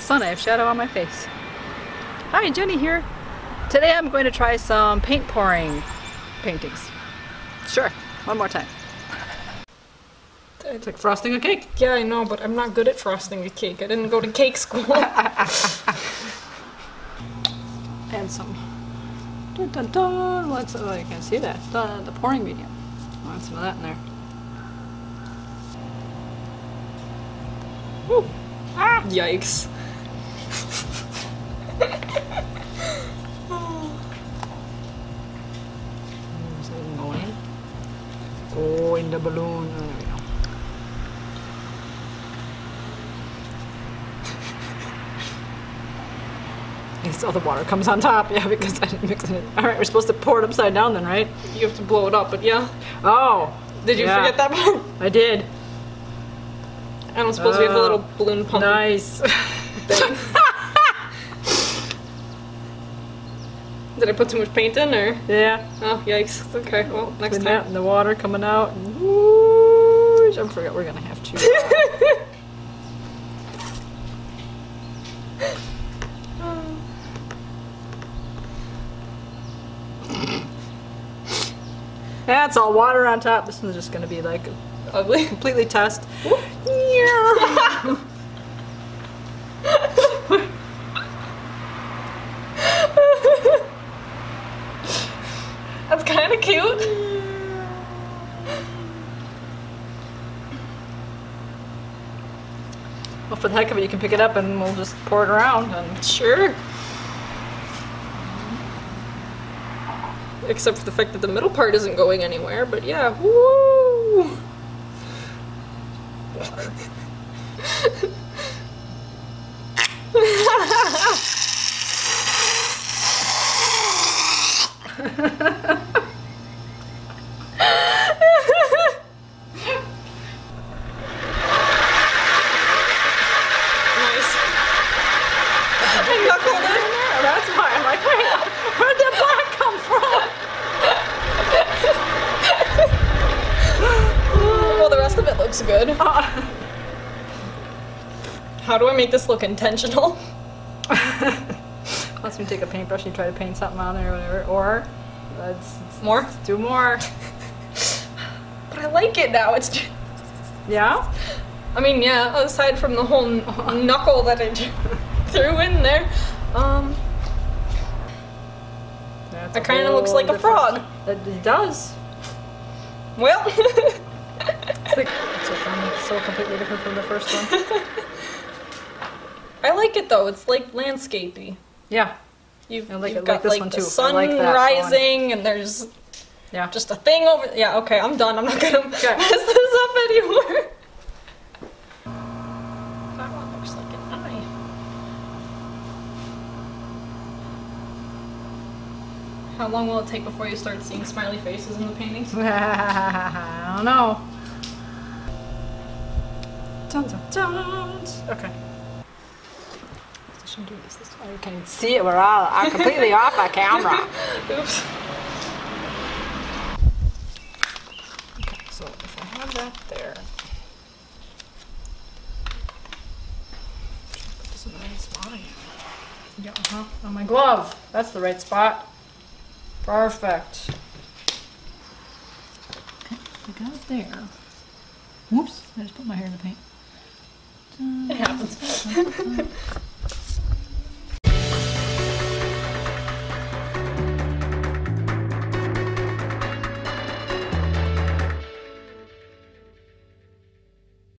the sun. I have shadow on my face. Hi, Jenny here. Today I'm going to try some paint pouring paintings. Sure, one more time. It's like frosting a cake. Yeah, I know, but I'm not good at frosting a cake. I didn't go to cake school. And some. Dun, dun, dun. What's, oh, you can't see that. The, the pouring medium. I Want some of that in there. Woo. Ah! Yikes. It going in? Go in the balloon. Oh, there we go. All the water comes on top, yeah, because I didn't mix it. All right, we're supposed to pour it upside down then, right? You have to blow it up, but yeah. Oh, Did you Yeah. forget that part? I did. I don't suppose we have a Oh, little balloon pump Nice. thing. Did I put too much paint in, or? yeah. Oh, yikes. Okay, well, next time. and the water coming out. And whoosh, I forgot we're gonna have to. That's all water on top. This one's just gonna be like Ugly. completely test. That's kind of cute. Well, for the heck of it, you can pick it up and we'll just pour it around. And Sure. Except for the fact that the middle part isn't going anywhere, but yeah, woo! nice. I knuckled it. that's why I'm like, wait, where'd that black come from? Well, the rest of it looks good. How do I make this look intentional? Unless you take a paintbrush and you try to paint something on there or whatever. Or let's, let's More? do more. But I like it now. It's just, Yeah? I mean, yeah, aside from the whole knuckle that I threw in there, um, That's It kinda looks like a frog. It does. well, It's, like, it's so, funny. It's so completely different from the first one. I like it though. It's like landscapey. Yeah. You've, I like you've it- got like this like one, the too. Sun like that one. rising, and there's Yeah. just a thing over. Yeah, okay, I'm done. I'm not gonna mess this up anymore. That one looks like an eye. How long will it take before you start seeing smiley faces in the paintings? I don't know. Dun, dun, dun. Okay. I shouldn't do this this. You can see it. We're all are completely off our camera. Oops. Okay, so if I have that there. Put this in the right spot again. Yeah, uh-huh. On my glove. That's the right spot. Perfect. Okay, I got it there. Whoops, I just put my hair in the paint. It happens.